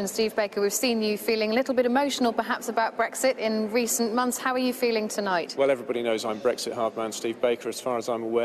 And Steve Baker, we've seen you feeling a little bit emotional perhaps about Brexit in recent months. How are you feeling tonight? Well, everybody knows I'm Brexit hardman Steve Baker, as far as I'm aware.